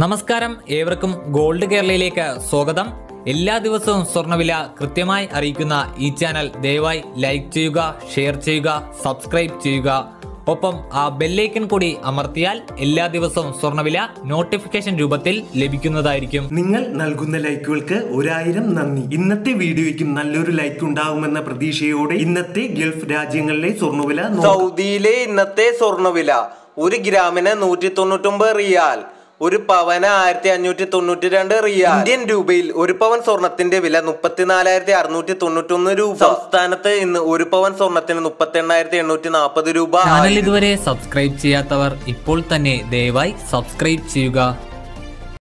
നമസ്കാരം. ഏവർക്കും ഗോൾഡ് കേരളയിലേക്ക് സ്വാഗതം. എല്ലാ ദിവസവും സ്വർണവില കൃത്യമായി അറിയിക്കുന്ന ഈ ചാനൽ ദയവായി ലൈക്ക് ചെയ്യുക ഷെയർ ചെയ്യുക സബ്സ്ക്രൈബ് ചെയ്യുക. ഒപ്പം ആ ബെല്ലൈക്കൺ കൂടി അമർത്തിയാൽ എല്ലാ ദിവസവും സ്വർണവില നോട്ടിഫിക്കേഷൻ രൂപത്തിൽ ലഭിക്കുന്നതായിരിക്കും. നിങ്ങൾ നൽകുന്ന ലൈക്കുകൾക്ക് ഒരായിരം നന്ദി. ഇന്നത്തെ വീഡിയോയ്ക്ക് നല്ലൊരു ലൈക്ക് ഉണ്ടാകുമെന്ന പ്രതീക്ഷയോടെ ഇന്നത്തെ ഗൾഫ് രാജ്യങ്ങളിലെ സ്വർണവില സൗദിയിലെ ഇന്നത്തെ സ്വർണവില ഒരു ഗ്രാമിന് നൂറ്റി തൊണ്ണൂറ്റൊമ്പത് റിയാൽ. ഒരു പവന് ആയിരത്തി അഞ്ഞൂറ്റി തൊണ്ണൂറ്റി രണ്ട് റിയാൽ. ഇന്ത്യൻ രൂപയിൽ ഒരു പവൻ സ്വർണത്തിന്റെ വില മുപ്പത്തിനാലായിരത്തി അറുന്നൂറ്റി തൊണ്ണൂറ്റി ഒന്ന് രൂപ. സംസ്ഥാനത്ത് ഇന്ന് ഒരു പവൻ സ്വർണത്തിന് മുപ്പത്തി എണ്ണായിരത്തി എണ്ണൂറ്റി നാൽപ്പത് രൂപ ചാനൽ ഇതുവരെ സബ്സ്ക്രൈബ് ചെയ്യാത്തവർ ഇപ്പോൾ തന്നെ ദയവായി സബ്സ്ക്രൈബ് ചെയ്യുക.